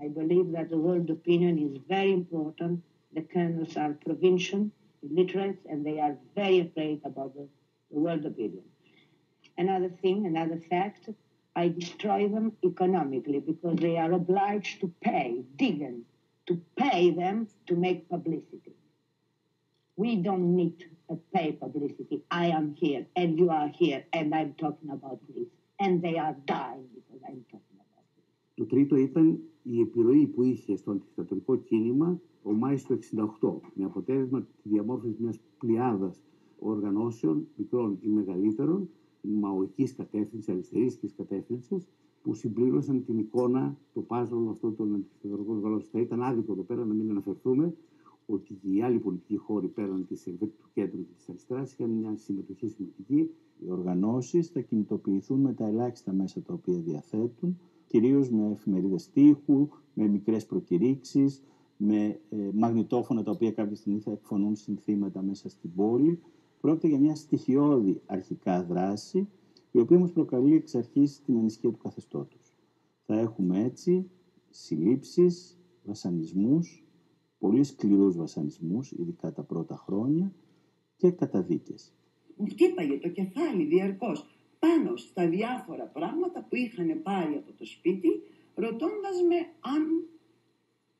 I believe that the world opinion is very important. The colonels are provincial, illiterate, and they are very afraid about the, the world opinion. Another thing, another fact, I destroy them economically because they are obliged to pay, digging, to pay them to make publicity. We don't need to pay publicity. I am here and you are here and I'm talking about Greece. And they are dying because I'm talking about Greece. Το τρίτο ήταν η επιρροή που είχε στο αντιστατορικό κίνημα ο Μάης του 68 με αποτέλεσμα τη διαμόρφωση μιας πλειάδας οργανώσεων μικρών ή μεγαλύτερων μαοικής κατεύθυνσης, αριστερίστικης κατεύθυνσης που συμπλήρωσαν την εικόνα, το πάζλ αυτό των αντιστατορικών γλώσσων. Θα ήταν άδικο εδώ πέρα να μην αναφερθούμε ότι και οι άλλοι πολιτικοί χώροι πέραν της του κέντρου και της αριστεράς είχαν μια συμμετοχή σημαντική. Οι οργανώσεις θα κινητοποιηθούν με τα ελάχιστα μέσα τα οποία διαθέτουν, κυρίως με εφημερίδες τείχου, με μικρές προκηρύξεις, με ε, μαγνητόφωνα τα οποία κάποια στιγμή θα εκφωνούν συνθήματα μέσα στην πόλη. Πρόκειται για μια στοιχειώδη αρχικά δράση, η οποία όμως προκαλεί εξ αρχής την ανησυχία του καθεστώτος. Θα έχουμε έτσι συλλήψεις, βασανισμούς, πολύ σκληρούς βασανισμούς, ειδικά τα πρώτα χρόνια, και καταδίκες. Μου χτύπαγε το κεφάλι διαρκώς πάνω στα διάφορα πράγματα που είχαν πάρει από το σπίτι, ρωτώντας με αν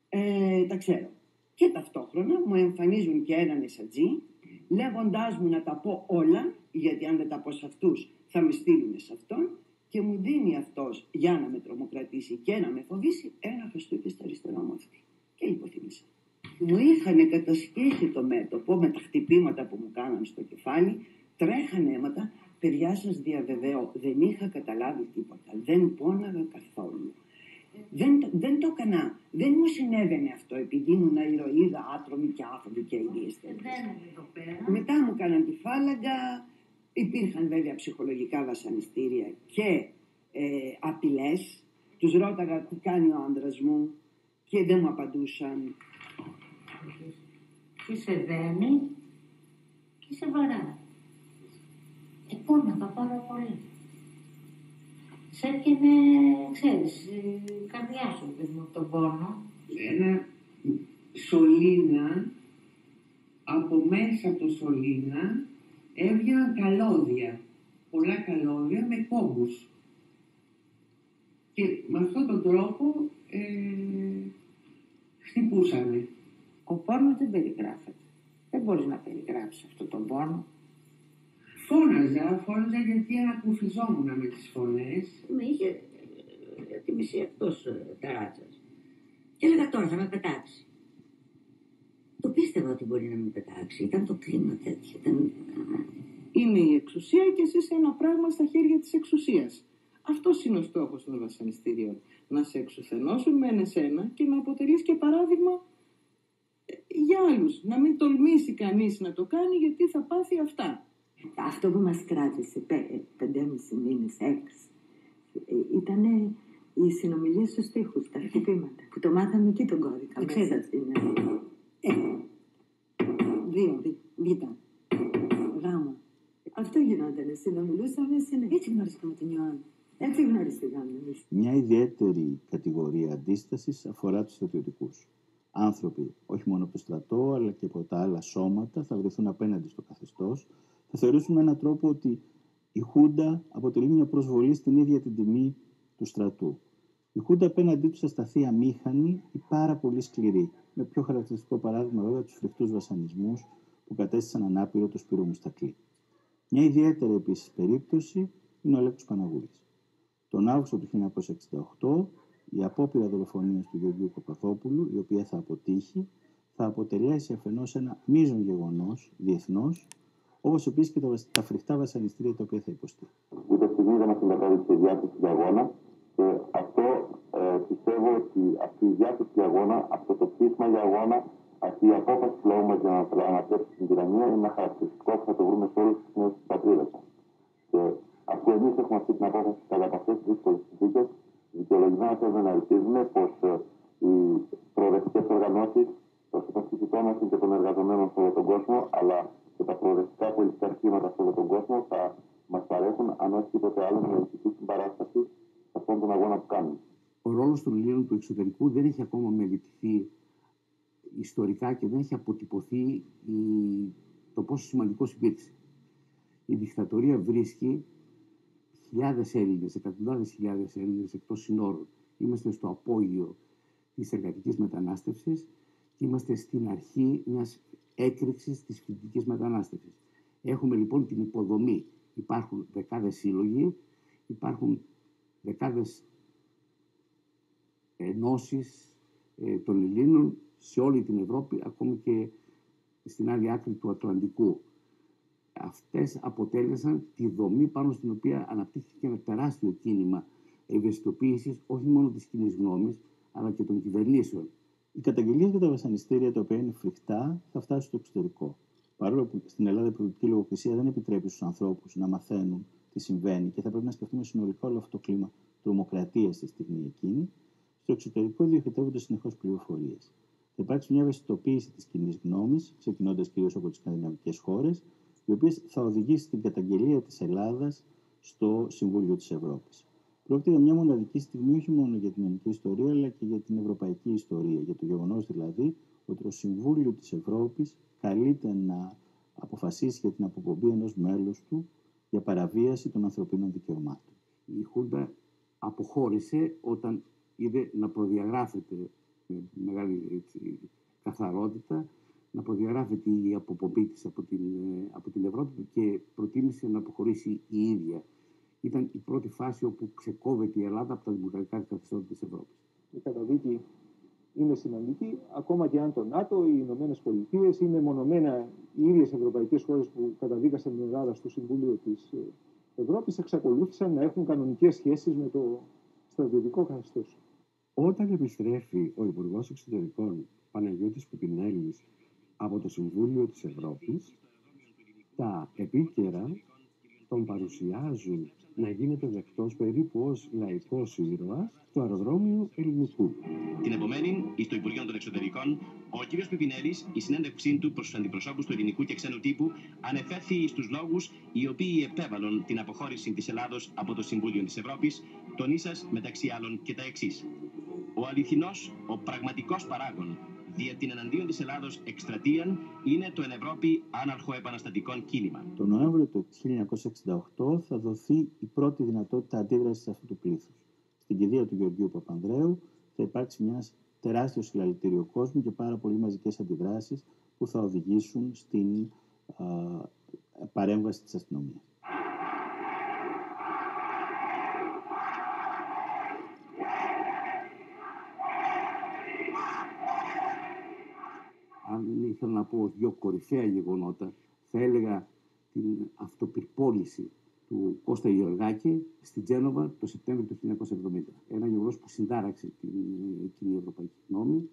ε, τα ξέρω. Και ταυτόχρονα μου εμφανίζουν και έναν εσατζή, λέγοντάς μου να τα πω όλα, γιατί αν δεν τα πω σε αυτούς θα με στείλουν σε αυτόν, και μου δίνει αυτός για να με τρομοκρατήσει και να με φοβήσει ένα χαστούκι στο αριστερό μου αυτή. Και υποθύμησα μου είχαν κατασχίσει το μέτωπο με τα χτυπήματα που μου κάναν στο κεφάλι, τρέχανε αίματα. Παιδιά σας διαβεβαιώ, δεν είχα καταλάβει τίποτα, δεν πόναγα καθόλου. Δεν, δεν το έκανα, δεν μου συνέβαινε αυτό επειδή ήμουν ηρωίδα, άτρομη και άφοβη και Μετά μου κάναν τη φάλαγγα, υπήρχαν βέβαια ψυχολογικά βασανιστήρια και ε, απειλές. Τους ρώταγα τι κάνει ο άντρας μου και δεν μου απαντούσαν και σε δένει και σε βαρά. Επώναγα πάρα πολύ. Σε έπιανε, ξέρεις, η καρδιά σου, παιδί τον πόνο. Ένα σωλήνα, από μέσα από το σωλήνα έβγαιναν καλώδια. Πολλά καλώδια με κόμπους. Και με αυτόν τον τρόπο ε, χτυπούσανε. Ο πόνος δεν περιγράφεται. Δεν μπορείς να περιγράψεις αυτό τον πόνο. Φώναζα, φώναζα γιατί ανακουφιζόμουν με τις φωνές. Με είχε ε, τη μισή αυτός ε, ταράτσας. Και έλεγα τώρα θα με πετάξεις. Το πίστευα ότι μπορεί να με πετάξει. Ήταν το κλίμα τέτοιο. Ήταν... Είναι η εξουσία και εσύ είσαι ένα πράγμα στα χέρια της εξουσίας. Αυτός είναι ο στόχος των βασανιστήριων. Να σε εξουθενώσουν με εσένα και να αποτελείς και παράδειγμα για άλλους. Να μην τολμήσει κανείς να το κάνει γιατί θα πάθει αυτά. Αυτό που μας κράτησε πεντέμιση μήνες, έξι, ε, ήταν οι συνομιλίε στους στίχους, τα χτυπήματα, που το μάθαμε εκεί τον κώδικα. Μέσα στην... Ε, δύο, β, γάμα. Αυτό γινόταν. Συνομιλούσαμε συνέχεια. Έτσι γνωριστήκαμε την Ιωάννη. Έτσι γνωριστήκαμε εμείς. Μια ιδιαίτερη κατηγορία αντίστασης αφορά τους στρατιωτικούς άνθρωποι, όχι μόνο από το στρατό, αλλά και από τα άλλα σώματα, θα βρεθούν απέναντι στο καθεστώς, θα θεωρήσουν με έναν τρόπο ότι η Χούντα αποτελεί μια προσβολή στην ίδια την τιμή του στρατού. Η Χούντα απέναντί τους θα σταθεί αμήχανη ή πάρα πολύ σκληρή. Με πιο χαρακτηριστικό παράδειγμα, βέβαια, τους φρικτούς βασανισμούς που κατέστησαν ανάπηρο το Σπύρο Μουστακλή. Μια ιδιαίτερη επίσης περίπτωση είναι ο Αλέκος Παναγούλης. Τον Αύγουστο του 1968 η απόπειρα δολοφονίας του Γεωργίου Παπαθόπουλου, η οποία θα αποτύχει, θα αποτελέσει αφενός ένα μείζον γεγονός διεθνώς, όπως επίσης και τα φρικτά βασανιστήρια τα οποία θα υποστεί. Ούτε στιγμή δεν μας μετάδειξε διάθεση για αγώνα και αυτό ε, πιστεύω ότι αυτή η διάθεση για αγώνα, αυτό το ψήφισμα για αγώνα, αυτή η απόφαση του λαού μα για να ανατρέψει την τυραννία είναι ένα χαρακτηριστικό που θα το βρούμε σε όλου του νέου τη πατρίδα μας. Και αφού εμείς έχουμε αυτή την απόφαση κατά αυτές τις δύσκολες συνθήκες, δικαιολογημένα θέλουμε να ελπίζουμε πως ε, οι προοδευτικές οργανώσεις των συμπασχητικών και των εργαζομένων σε όλο τον κόσμο, αλλά σχήματα σε όλο τον κόσμο θα μας παρέχουν, αν όχι τίποτε άλλο, μια ηθική συμπαράσταση σε αυτόν τον αγώνα που κάνουμε. Ο ρόλος των Ελλήνων του εξωτερικού δεν έχει ακόμα μελετηθεί ιστορικά και δεν έχει αποτυπωθεί η... το πόσο σημαντικό υπήρξε. Η δικτατορία βρίσκει χιλιάδες Έλληνες, εκατοντάδες χιλιάδες Έλληνες εκτός συνόρων. Είμαστε στο απόγειο της εργατικής μετανάστευσης και είμαστε στην αρχή μιας έκρηξης της φοιτητικής μετανάστευσης. Έχουμε λοιπόν την υποδομή. Υπάρχουν δεκάδες σύλλογοι, υπάρχουν δεκάδες ενώσεις ε, των Ελλήνων σε όλη την Ευρώπη, ακόμη και στην άλλη άκρη του Ατλαντικού. Αυτές αποτέλεσαν τη δομή πάνω στην οποία αναπτύχθηκε ένα τεράστιο κίνημα ευαισθητοποίησης όχι μόνο της κοινή γνώμης, αλλά και των κυβερνήσεων. Οι καταγγελίες για τα βασανιστήρια, τα οποία είναι φρικτά, θα φτάσουν στο εξωτερικό. Παρόλο που στην Ελλάδα η πολιτική λογοκρισία δεν επιτρέπει στους ανθρώπους να μαθαίνουν τι συμβαίνει και θα πρέπει να σκεφτούμε συνολικά όλο αυτό το κλίμα τρομοκρατίας στη στιγμή εκείνη, στο εξωτερικό διοχετεύονται συνεχώς πληροφορίες. Θα υπάρξει μια ευαισθητοποίηση της κοινής γνώμης, ξεκινώντας κυρίως από τις σκανδιναβικές χώρες, η οποία θα οδηγήσει στην καταγγελία της Ελλάδας στο Συμβούλιο της Ευρώπης. Πρόκειται για μια μοναδική στιγμή όχι μόνο για την ελληνική ιστορία, αλλά και για την ευρωπαϊκή ιστορία. Για το γεγονός δηλαδή ότι το Συμβούλιο της Ευρώπης καλείται να αποφασίσει για την αποπομπή ενός μέλους του για παραβίαση των ανθρωπίνων δικαιωμάτων. Η Χούντα αποχώρησε όταν είδε να προδιαγράφεται με μεγάλη έτσι, καθαρότητα να προδιαγράφεται η αποπομπή της από την, από την Ευρώπη και προτίμησε να αποχωρήσει η ίδια. Ήταν η πρώτη φάση όπου ξεκόβεται η Ελλάδα από τα δημοκρατικά καθεστώτα της Ευρώπης. Η καταδίκη είναι σημαντική, ακόμα και αν το ΝΑΤΟ, οι Ηνωμένες Πολιτείες είναι μονομένα οι ίδιες ευρωπαϊκές χώρες που καταδίκασαν την Ελλάδα στο Συμβούλιο της Ευρώπης, εξακολούθησαν να έχουν κανονικές σχέσεις με το στρατιωτικό καθεστώς. Όταν επιστρέφει ο Υπουργός Εξωτερικών Παναγιώτης Πουπινέλης από το Συμβούλιο της Ευρώπης, τα επίκαιρα τον παρουσιάζουν να γίνεται δεκτός περίπου ως λαϊκός ήρωας στο αεροδρόμιο ελληνικού. Την επομένη, στο Υπουργείο των Εξωτερικών, ο κ. Πιπινέλης, η συνέντευξή του προς τους αντιπροσώπους του ελληνικού και ξένου τύπου, ανεφέρθη στου λόγους οι οποίοι επέβαλαν την αποχώρηση της Ελλάδος από το Συμβούλιο της Ευρώπης, τονίσας μεταξύ άλλων και τα εξής. Ο αληθινός, ο πραγματικός παράγων δια την εναντίον της Ελλάδος εκστρατεία είναι το εν Ευρώπη άναρχο επαναστατικό κίνημα. Το Νοέμβριο του 1968 θα δοθεί η πρώτη δυνατότητα αντίδρασης αυτού του πλήθους. Στην κηδεία του Γεωργίου Παπανδρέου θα υπάρξει μιας τεράστιος συλλαλητήριο κόσμου και πάρα πολλοί μαζικές αντιδράσεις που θα οδηγήσουν στην α, παρέμβαση της αστυνομίας. αν ήθελα να πω δύο κορυφαία γεγονότα, θα έλεγα την αυτοπυρπόληση του Κώστα Γεωργάκη στην Τζένοβα το Σεπτέμβριο του 1970. Ένα γεγονός που συντάραξε την κοινή ευρωπαϊκή γνώμη.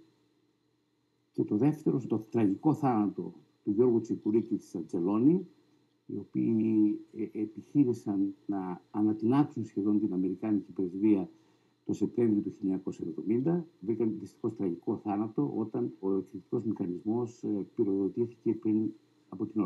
Και το δεύτερο, το τραγικό θάνατο του Γιώργου Τσικουρίκη της Αντζελόνη, οι οποίοι ε, επιχείρησαν να ανατινάξουν σχεδόν την Αμερικάνικη πρεσβεία το Σεπτέμβριο του 1970 βρήκαν δυστυχώς τραγικό θάνατο όταν ο εξαιρετικός μηχανισμός ε, πυροδοτήθηκε πριν από την ώρα.